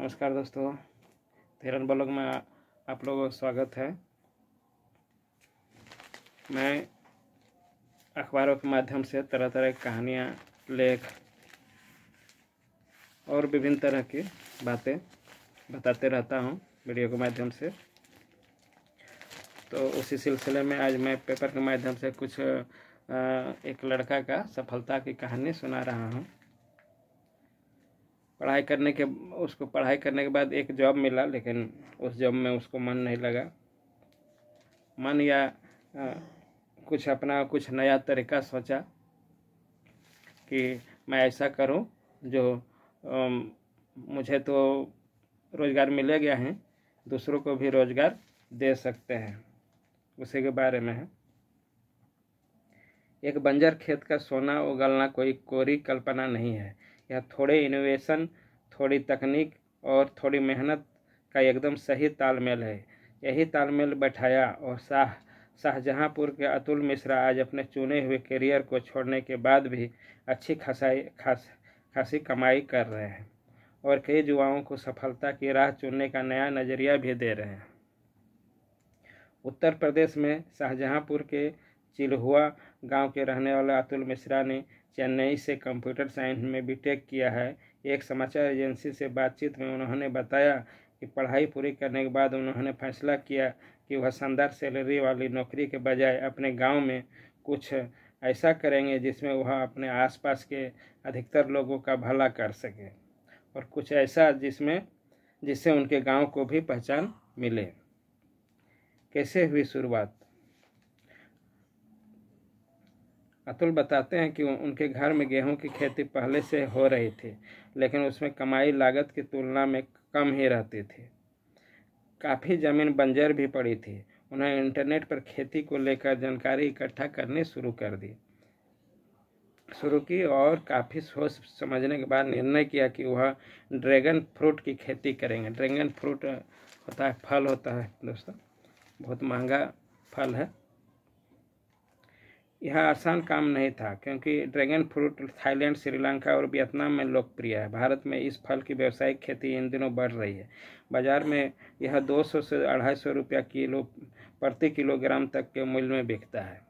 नमस्कार दोस्तों धीरन ब्लॉग में आप लोगों का स्वागत है। मैं अखबारों के माध्यम से तरह तरह की कहानियाँ, लेख और विभिन्न तरह की बातें बताते रहता हूँ वीडियो के माध्यम से। तो उसी सिलसिले में आज मैं पेपर के माध्यम से कुछ एक लड़का का सफलता की कहानी सुना रहा हूँ। पढ़ाई करने के उसको पढ़ाई करने के बाद एक जॉब मिला लेकिन उस जॉब में उसको मन नहीं लगा। मन या आ, कुछ अपना कुछ नया तरीका सोचा कि मैं ऐसा करूँ जो आ, मुझे तो रोज़गार मिले गया है दूसरों को भी रोज़गार दे सकते हैं। उसी के बारे में है। एक बंजर खेत का सोना उगलना कोई कोरी कल्पना नहीं है। यह थोड़े इनोवेशन थोड़ी तकनीक और थोड़ी मेहनत का एकदम सही तालमेल है। यही तालमेल बैठाया और शाह, शाहजहाँपुर के अतुल मिश्रा आज अपने चुने हुए करियर को छोड़ने के बाद भी अच्छी खासाई, खास, खासी कमाई कर रहे हैं और कई युवाओं को सफलता की राह चुनने का नया नज़रिया भी दे रहे हैं। उत्तर प्रदेश में शाहजहाँपुर के चिलहुआ गाँव के रहने वाले अतुल मिश्रा ने चेन्नई से कंप्यूटर साइंस में बीटेक किया है। एक समाचार एजेंसी से बातचीत में उन्होंने बताया कि पढ़ाई पूरी करने के बाद उन्होंने फैसला किया कि वह शानदार सैलरी वाली नौकरी के बजाय अपने गाँव में कुछ ऐसा करेंगे जिसमें वह अपने आसपास के अधिकतर लोगों का भला कर सके और कुछ ऐसा जिसमें, जिससे उनके गाँव को भी पहचान मिले। कैसे हुई शुरुआत? अतुल बताते हैं कि उनके घर में गेहूँ की खेती पहले से हो रही थी, लेकिन उसमें कमाई लागत की तुलना में कम ही रहती थी। काफ़ी ज़मीन बंजर भी पड़ी थी। उन्होंने इंटरनेट पर खेती को लेकर जानकारी इकट्ठा करनी शुरू कर दी। शुरू की और काफ़ी सोच समझने के बाद निर्णय किया कि वह ड्रैगन फ्रूट की खेती करेंगे। ड्रैगन फ्रूट होता है, फल होता है। दोस्तों, बहुत महँगा फल है। यह आसान काम नहीं था, क्योंकि ड्रैगन फ्रूट थाईलैंड, श्रीलंका और वियतनाम में लोकप्रिय है। भारत में इस फल की व्यावसायिक खेती इन दिनों बढ़ रही है। बाज़ार में यह 200 से अढ़ाई सौ रुपया किलो प्रति किलोग्राम तक के मूल्य में बिकता है।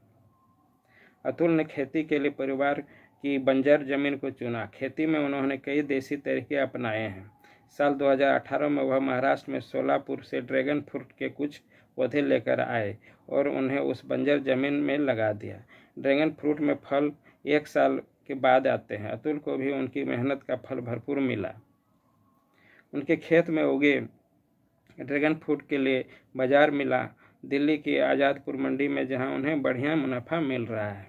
अतुल ने खेती के लिए परिवार की बंजर ज़मीन को चुना। खेती में उन्होंने कई देसी तरीके अपनाए हैं। साल 2018 में वह महाराष्ट्र में सोलापुर से ड्रैगन फ्रूट के कुछ पौधे लेकर आए और उन्हें उस बंजर ज़मीन में लगा दिया। ड्रैगन फ्रूट में फल एक साल के बाद आते हैं। अतुल को भी उनकी मेहनत का फल भरपूर मिला। उनके खेत में उगे ड्रैगन फ्रूट के लिए बाज़ार मिला। दिल्ली की आज़ादपुर मंडी में जहाँ उन्हें बढ़िया मुनाफा मिल रहा है।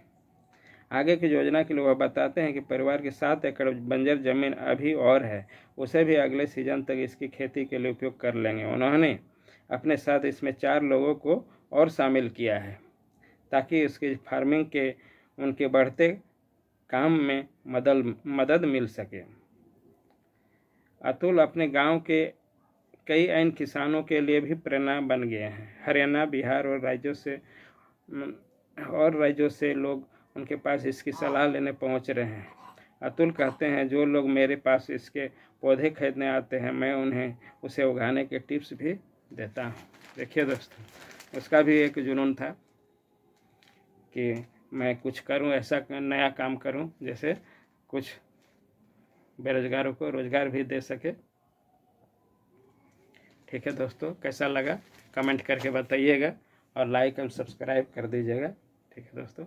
आगे की योजना के लिए वह बताते हैं कि परिवार की सात एकड़ बंजर ज़मीन अभी और है। उसे भी अगले सीज़न तक इसकी खेती के लिए उपयोग कर लेंगे। उन्होंने अपने साथ इसमें चार लोगों को और शामिल किया है, ताकि उसके फ़ार्मिंग के, उनके बढ़ते काम में मदद मदद मिल सके। अतुल अपने गाँव के कई अन्य किसानों के लिए भी प्रेरणा बन गए हैं। हरियाणा, बिहार और राज्यों से, और राज्यों से लोग उनके पास इसकी सलाह लेने पहुँच रहे हैं। अतुल कहते हैं, जो लोग मेरे पास इसके पौधे खरीदने आते हैं, मैं उन्हें, उसे उगाने के टिप्स भी देता हूँ। देखिए दोस्तों, उसका भी एक जुनून था कि मैं कुछ करूँ, ऐसा नया काम करूँ, जैसे कुछ बेरोजगारों को रोज़गार भी दे सके। ठीक है दोस्तों, कैसा लगा? कमेंट करके बताइएगा और लाइक एंड सब्सक्राइब कर दीजिएगा। ठीक है दोस्तों।